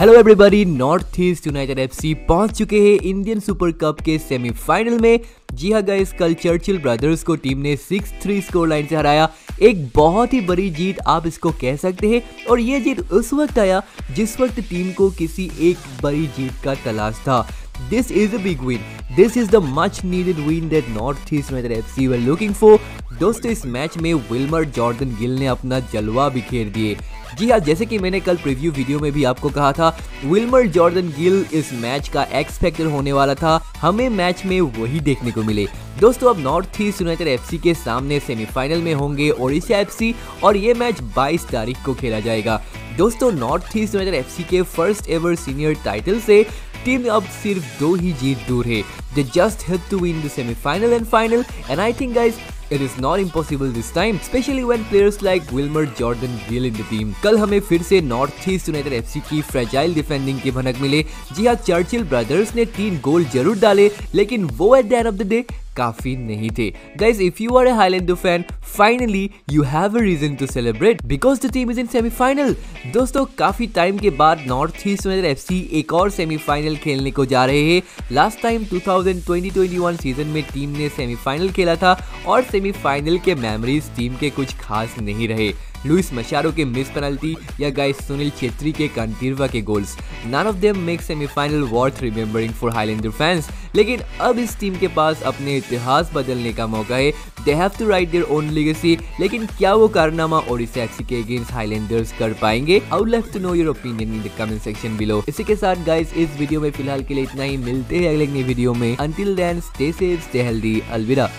Hello everybody North East United FC पहुँच चुके हैं इंडियन सुपर कप के सेमीफाइनल में। जी हाँ गाइस कल चर्चिल ब्रदर्स को टीम ने सिक्स थ्री स्कोर लाइन से हराया। एक बहुत ही बड़ी जीत आप इसको कह सकते हैं। और ये जीत उस वक्त आया जिस वक्त टीम को किसी एक बड़ी जीत का तलाश था। This is a big win. This is the much needed win that North East United FC were looking for. दोस्तों, इस मैच में विल्मर जॉर्डन गिल ने अपना जलवा बिखेर दिए। जी हाँ जैसे कि मैंने कल प्रीव्यू वीडियो में भी आपको कहा था, विल्मर जॉर्डन गिल इस मैच का एक्स फैक्टर होने वाला था। हमें मैच में वही देखने को मिले। दोस्तों, अब नॉर्थ ईस्ट यूनाइटेड एफसी के सामने सेमीफाइनल में होंगे ओडिशा एफसी और ये मैच 22 तारीख को खेला जाएगा। दोस्तों, नॉर्थ ईस्ट यूनाइटेड एफसी के फ़र्स्ट एवर सीनियर टाइटल से टीम अब सिर्फ़ दो ही जीत दूर है। Just had to win the semifinal and final and I think guys it is not impossible this time specially when players like Wilmar Jordan Gil in the team कल हमें फिर से North East United F C की fragile defending की भनक मिले। जी हाँ Churchill brothers ने तीन गोल ज़रूर डाले, लेकिन वो at the end of the day काफ़ी नहीं थे। Guys if you are a Highlander fan finally you have a reason to celebrate because the team is in semifinal दोस्तों, काफ़ी टाइम के बाद नॉर्थ ईस्ट यूनाइटेड एफसी एक और semifinal खेलने को जा रहे हैं लास्ट टाइम 2020-21 सीज़न में टीम ने सेमीफाइनल खेला था और सेमीफाइनल के मेमोरीज टीम के कुछ खास नहीं रहे। लुइस मशारो के मिस पेनल्टी या गाइस सुनील छेत्री के कंटीरवा के goals. None of them make semifinal worth remembering for Highlander fans लेकिन अब इस टीम के पास अपने इतिहास बदलने का मौका है। They have to write their own legacy लेकिन क्या वो कारनामा ओडिशा एफसी के अगेंस्ट हाईलैंडर्स कर पाएँगे? I would like to know your opinion in the comment section below इसी के साथ गाइस इस वीडियो में फ़िलहाल के लिए इतना ही। मिलते हैं अगले वीडियो में। Until then stay safe stay healthy अलविदा।